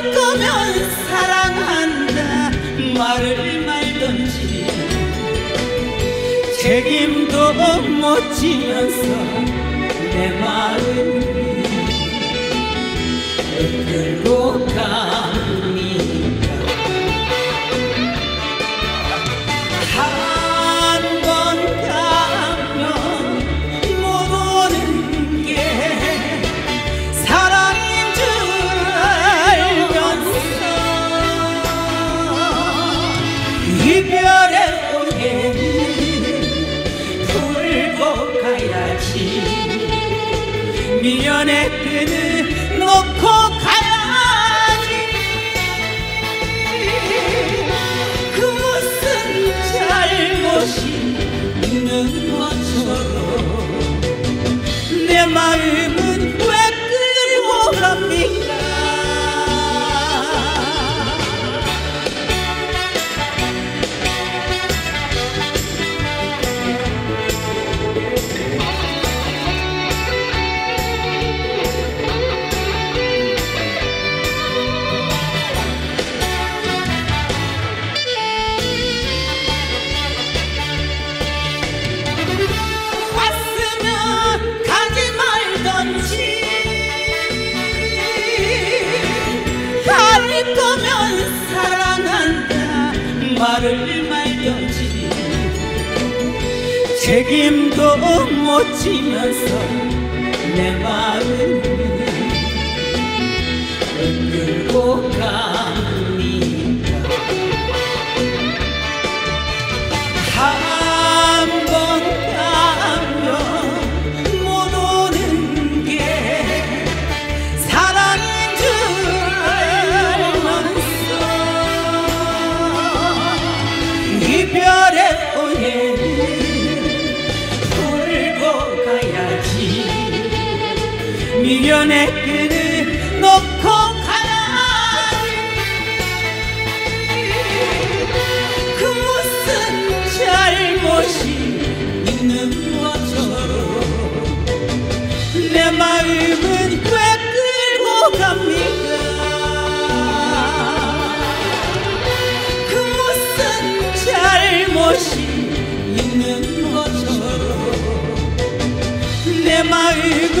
꿈을 사랑한다. 말을 말던지. 책임도 못 지면서 내 마음 이끌고 가 가야지 미련의 끈을 놓고 가야지. 그 무슨 잘못이 있는 것처럼 내 마음은 말을 말던지. 책임도 못 지면서 내 마음을 끌고 갑 이별의 오해는 풀고 가야지. 미련의 끈을 놓고 가야지 그 잘못이 있는 것처럼 내 마음은 de Marie